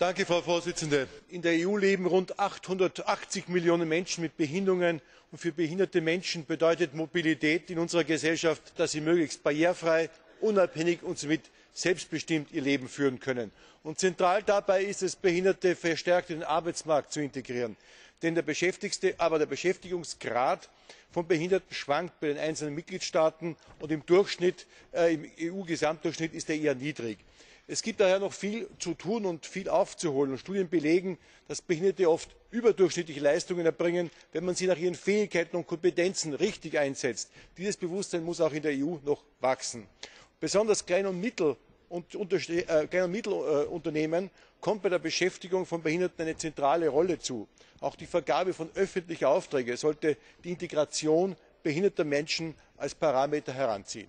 Frau Präsidentin! In der EU leben rund 880 Millionen Menschen mit Behinderungen, und für behinderte Menschen bedeutet Mobilität in unserer Gesellschaft, dass sie möglichst barrierefrei, unabhängig und somit selbstbestimmt ihr Leben führen können. Zentral dabei ist es, Behinderte verstärkt in den Arbeitsmarkt zu integrieren. Aber der Beschäftigungsgrad von Behinderten schwankt bei den einzelnen Mitgliedstaaten, und im EU Gesamtdurchschnitt ist er eher niedrig. Es gibt daher noch viel zu tun und viel aufzuholen. Studien belegen, dass Behinderte oft überdurchschnittliche Leistungen erbringen, wenn man sie nach ihren Fähigkeiten und Kompetenzen richtig einsetzt. Dieses Bewusstsein muss auch in der EU noch wachsen. Besonders kleinen und mittleren Unternehmen kommt bei der Beschäftigung von Behinderten eine zentrale Rolle zu. Auch die Vergabe von öffentlichen Aufträgen sollte die Integration behinderter Menschen als Parameter heranziehen.